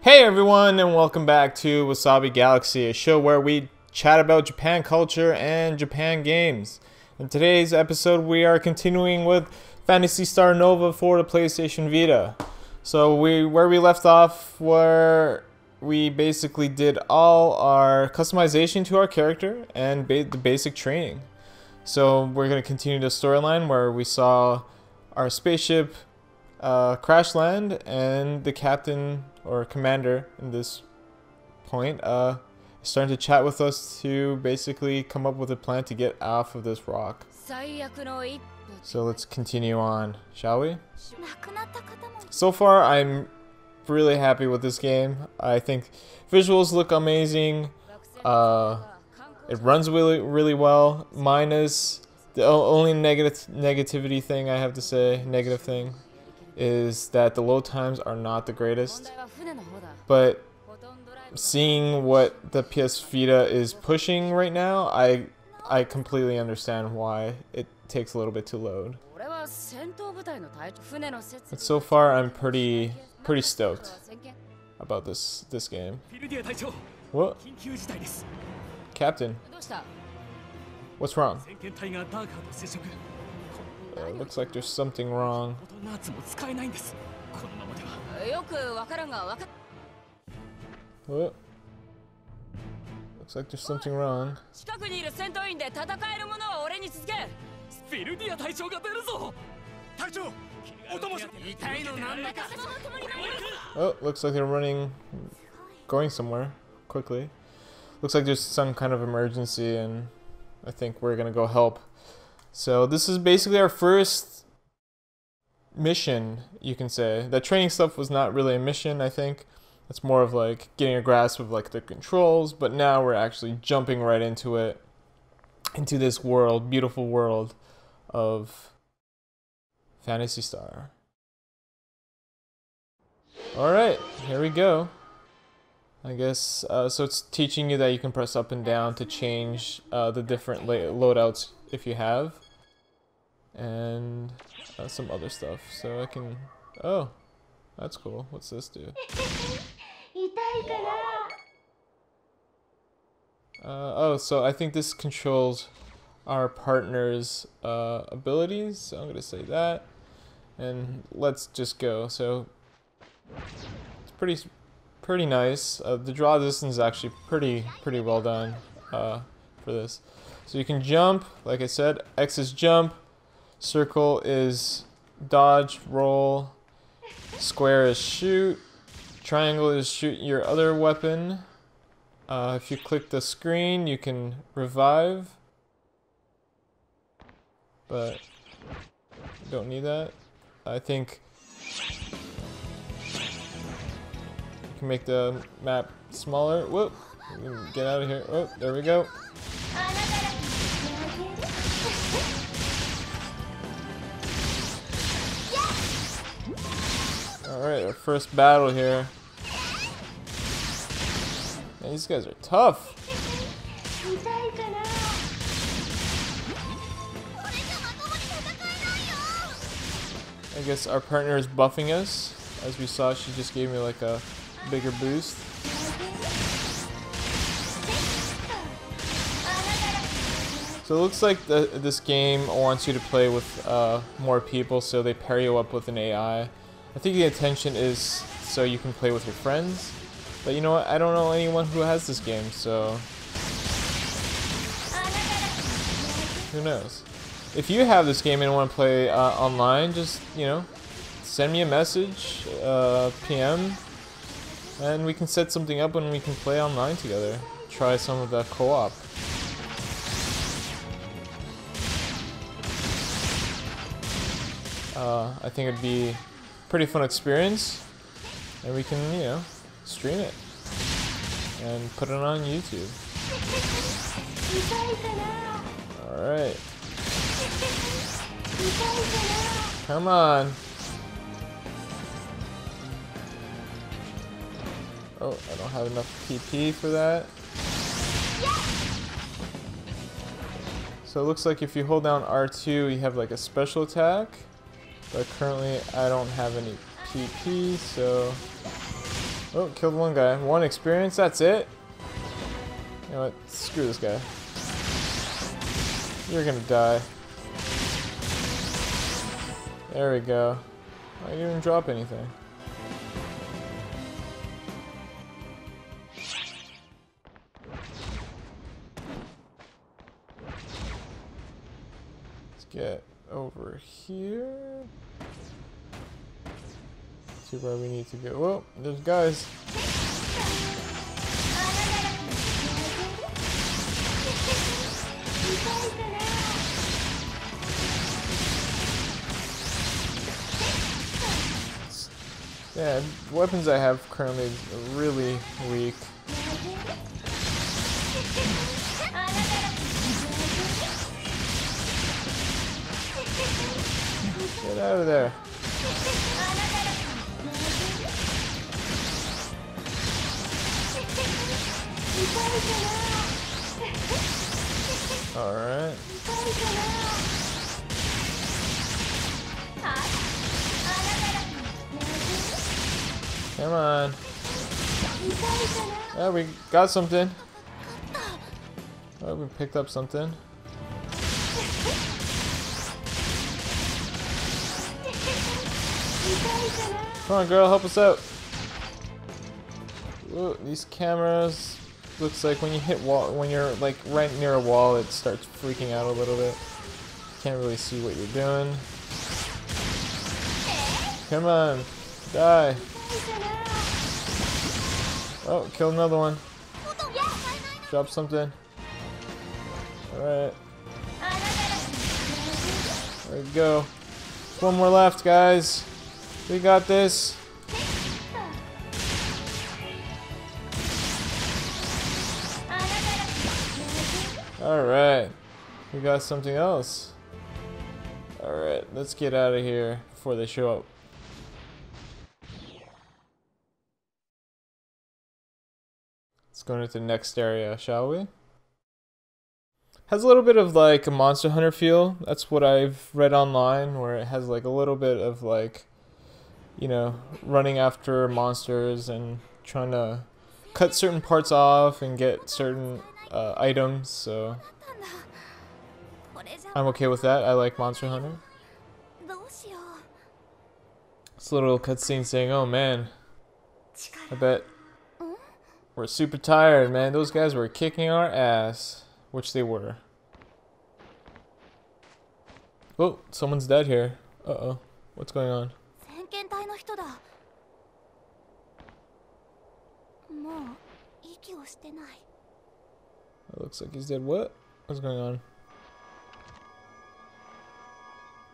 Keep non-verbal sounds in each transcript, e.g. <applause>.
Hey everyone, and welcome back to Wasabi Galaxy, a show where we chat about Japan culture and Japan games. In today's episode, we are continuing with Phantasy Star Nova for the PlayStation Vita. So we where we left off, where we basically did all our customization to our character and ba the basic training. So we're gonna continue the storyline where we saw our spaceship uh, crash land and the captain or commander in this point uh, is starting to chat with us to basically come up with a plan to get off of this rock. So let's continue on, shall we? So far, I'm really happy with this game. I think visuals look amazing. Uh, it runs really, really well. Minus the only negative negativity thing I have to say, negative thing, is that the load times are not the greatest. But seeing what the PS Vita is pushing right now, I I completely understand why it takes a little bit to load. But so far, I'm pretty pretty stoked about this this game. What? Captain. What's wrong? Uh, looks like there's something wrong. What? Looks like there's something wrong. Oh, looks like they're running, going somewhere quickly. Looks like there's some kind of emergency and I think we're gonna go help. So this is basically our first mission, you can say. That training stuff was not really a mission, I think. It's more of like getting a grasp of like the controls, but now we're actually jumping right into it, into this world, beautiful world of Phantasy Star. Alright, here we go. I guess, uh, so it's teaching you that you can press up and down to change uh, the different loadouts if you have. And uh, some other stuff. So I can, oh, that's cool. What's this do? Uh, oh, so I think this controls our partner's uh, abilities. So I'm going to say that. And let's just go. So it's pretty pretty nice. Uh, the draw distance is actually pretty pretty well done uh, for this. So you can jump, like I said, X is jump, circle is dodge, roll, square is shoot, triangle is shoot your other weapon. Uh, if you click the screen, you can revive, but don't need that. I think you can make the map smaller. Whoop! Get out of here. Oh, there we go. Alright, our first battle here. Man, these guys are tough. I guess our partner is buffing us. As we saw, she just gave me like a bigger boost. So it looks like the, this game wants you to play with uh, more people, so they pair you up with an AI. I think the intention is so you can play with your friends. But you know what? I don't know anyone who has this game, so... Who knows? If you have this game and want to play uh, online, just, you know, send me a message, uh, PM, and we can set something up and we can play online together. Try some of that co-op. Uh, I think it'd be pretty fun experience. And we can, you know, stream it. And put it on YouTube. Alright. Come on. Oh, I don't have enough PP for that. So it looks like if you hold down R2, you have like a special attack. But currently I don't have any PP, so Oh, killed one guy. One experience, that's it? You know what? Screw this guy. You're gonna die. There we go. I didn't drop anything. Let's get over here. See where we need to go. Well, there's guys. Yeah, weapons I have currently really there. Alright. Come on. Yeah, we got something. Oh, we picked up something. Come on, girl, help us out. Ooh, these cameras looks like when you hit wall, when you're like right near a wall, it starts freaking out a little bit. Can't really see what you're doing. Come on, die. Oh, kill another one. Drop something. Alright. There we go. One more left, guys. We got this. Alright. We got something else. Alright, let's get out of here before they show up. Let's go into the next area, shall we? Has a little bit of like a Monster Hunter feel. That's what I've read online, where it has like a little bit of like, you know, running after monsters and trying to cut certain parts off and get certain uh, items. So I'm okay with that. I like Monster Hunter. This little cutscene saying, "Oh man, I bet we're super tired, man. Those guys were kicking our ass." Which they were. Oh, someone's dead here. Uh-oh. What's going on? It looks like he's dead. What? What's going on?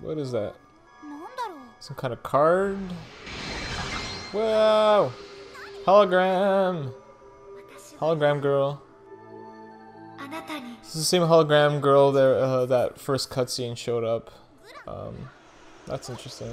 What is that? Some kind of card? Whoa! Hologram! Hologram girl. This is the same hologram girl there uh, that first cutscene showed up. Um, that's interesting.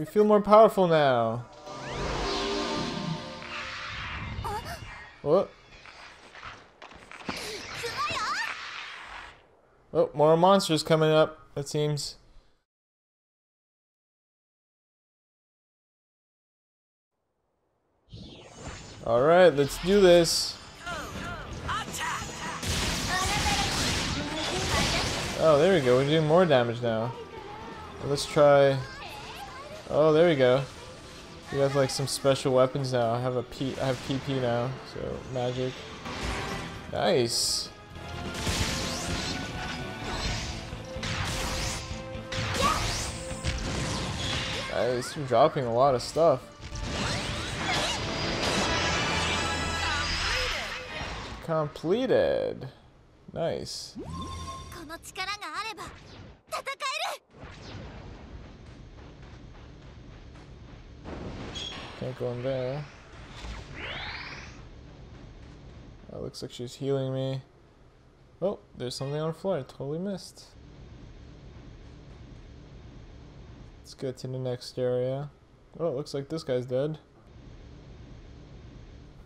We feel more powerful now. What? Oh, more monsters coming up, it seems. Alright, let's do this. Oh, there we go. We're doing more damage now. Let's try. Oh, there we go. We have like some special weapons now. I have a P. I have PP now, so magic. Nice. Nice. You're dropping a lot of stuff. Completed. Nice. Can't go in there. Oh, looks like she's healing me. Oh, there's something on the floor. I totally missed. Let's get to the next area. Oh, it looks like this guy's dead.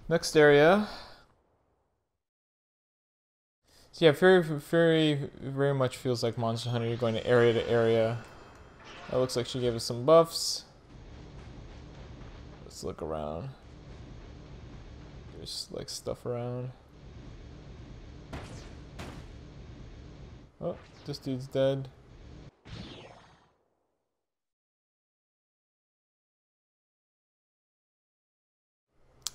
Next area. So yeah, very, very, very much feels like Monster Hunter. You're going to area to area. That looks like she gave us some buffs. Let's look around. There's like stuff around. Oh, this dude's dead.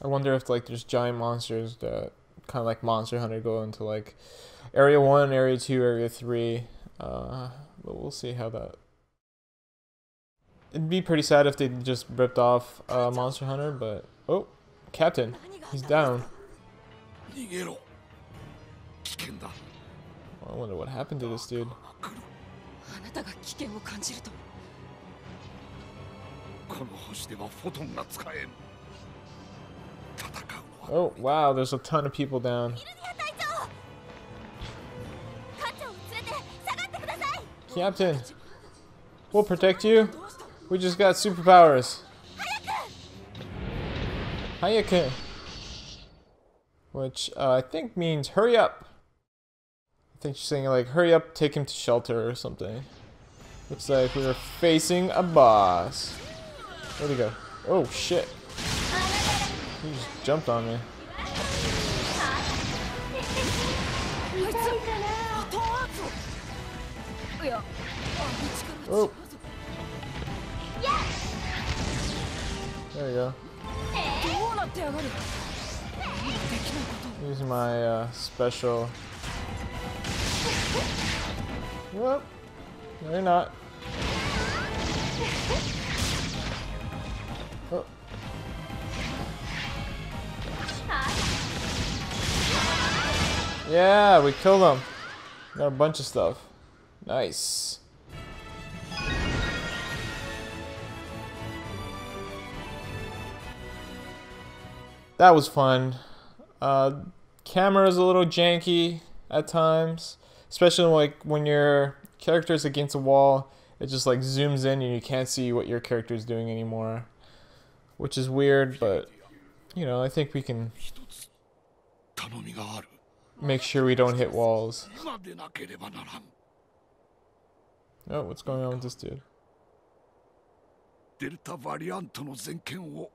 I wonder if like there's giant monsters that kind of like Monster Hunter go into like Area 1, Area 2, Area 3. Uh, but we'll see how that... It'd be pretty sad if they just ripped off uh, Monster Hunter, but... Oh, Captain. He's down. I wonder what happened to this dude. Oh, wow, there's a ton of people down. Captain, we'll protect you. We just got superpowers. Hayake! Which uh, I think means hurry up. I think she's saying like, hurry up, take him to shelter or something. Looks like we are facing a boss. Where'd he go? Oh shit. He just jumped on me. Oh. There you go. Use my uh, special. Whoop. No, you're not. Oh. Yeah, we killed them. Got a bunch of stuff. Nice. That was fun. Uh, camera's a little janky at times, especially like when your character is against a wall. It just like zooms in and you can't see what your character is doing anymore, which is weird. But you know, I think we can 一つ頼みがある make sure we don't hit walls. 今でなければならん Oh, what's going on with this dude? デルタバリアントの全権を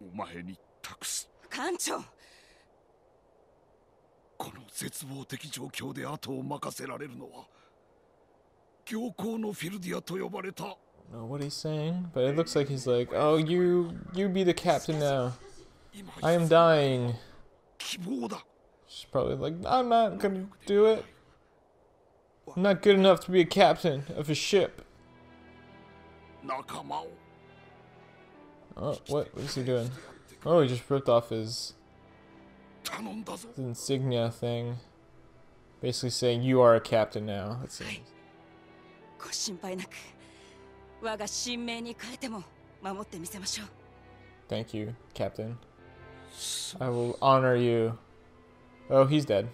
お前に 託す艦長この絶望的状況で後を任せられるのは行幸のフィルディアと呼ばれた know what he's saying, but it looks like he's like, "Oh, you, you be the captain now. 今 I am dying." She's probably like, "I'm not gonna do it. I'm not good enough to be a captain of a ship." 仲間を Oh, what? What is he doing? Oh, he just ripped off his, 頼んだぞ his insignia thing. Basically saying, you are a captain now. It seems. ご心配なく我が神明に変えても守ってみせましょう Thank you, captain. I will honor you. Oh, he's dead.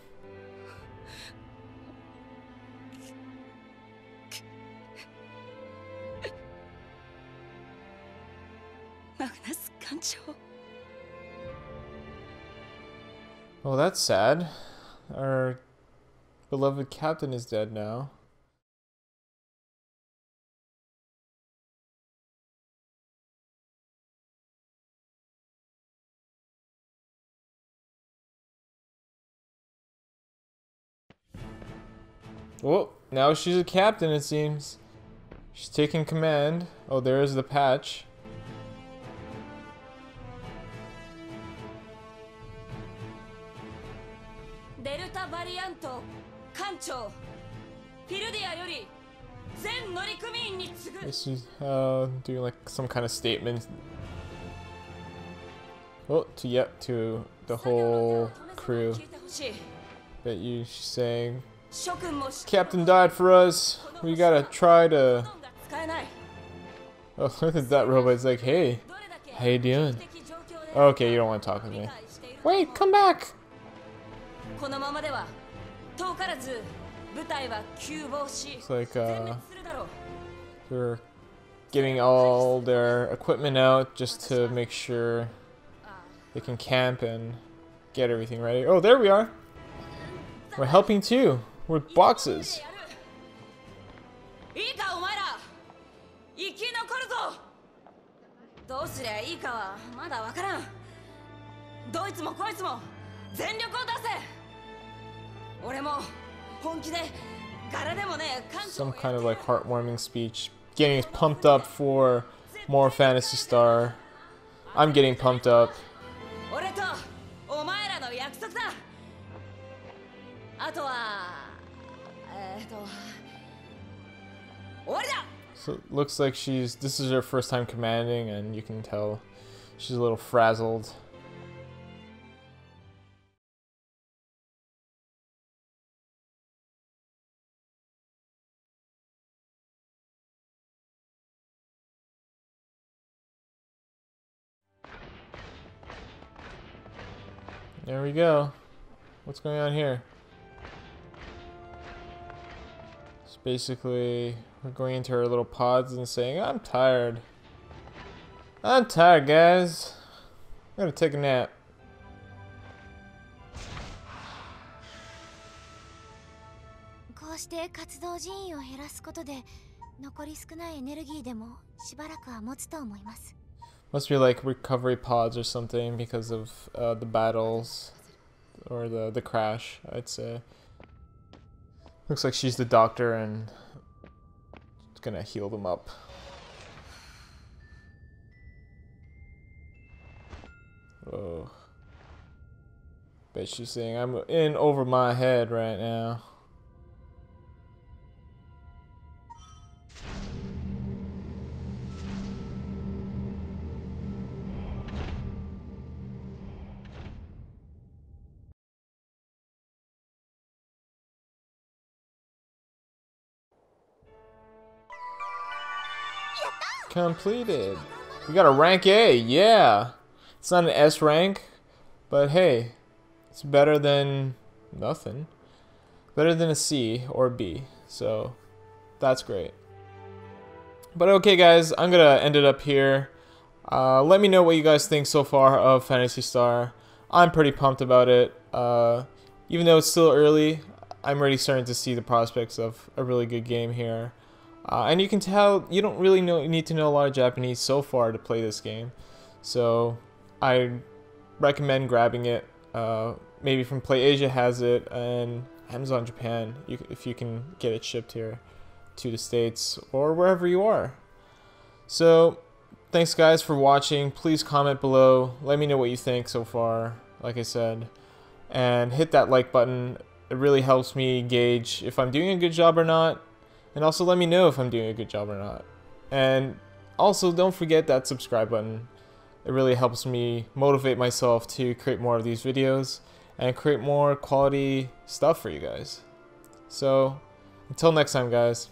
マグナス艦長 Well, that's sad. Our beloved captain is dead now. Well, now she's a captain, it seems. She's taking command. Oh, there is the patch. デルタバリアント艦長フィルディアより全乗組員に次ぐ This is uh, doing like some kind of statement. Oh, to yep, to the 作業の whole 手を止めず crew に聞いてほしい that you she's saying, 諸君も知って Captain died for us. We gotta try フォ to. トンが使えない Oh, <laughs> look at that robot's like, hey, どれだけ how you doing? 危機的状況で Okay, you don't want to talk with 理 me. 解している Wait, come back. このままでは遠からず部隊は急防し It's like 全 uh, 滅するだろう they're getting all their equipment out just to make sure they can camp and get everything ready. Oh, there we are. We're helping too with boxes. Some kind of like heartwarming speech. Getting pumped up for more Phantasy Star. I'm getting pumped up. So it looks like she's, this is her first time commanding and you can tell she's a little frazzled. There we go. What's going on here? It's basically we're going into our little pods and saying, I'm tired. I'm tired, guys. I'm gonna take a nap. Must be like recovery pods or something because of uh, the battles or the the crash. I'd say. Looks like she's the doctor and it's gonna heal them up. Oh. Bet she's saying I'm in over my head right now. Completed. We got a rank A, yeah. It's not an S rank, but hey, it's better than nothing. Better than a C or B, so that's great. But okay, guys, I'm gonna end it up here. Uh, let me know what you guys think so far of Phantasy Star. I'm pretty pumped about it. Uh, even though it's still early, I'm already starting to see the prospects of a really good game here. Uh, and you can tell you don't really know, need to know a lot of Japanese so far to play this game. So I recommend grabbing it. Uh, maybe from PlayAsia has it, and Amazon Japan, you, if you can get it shipped here to the States or wherever you are. So thanks guys for watching. Please comment below. Let me know what you think so far, like I said. And hit that like button. It really helps me gauge if I'm doing a good job or not. And also let me know if I'm doing a good job or not. And also don't forget that subscribe button. It really helps me motivate myself to create more of these videos and create more quality stuff for you guys. So until next time guys.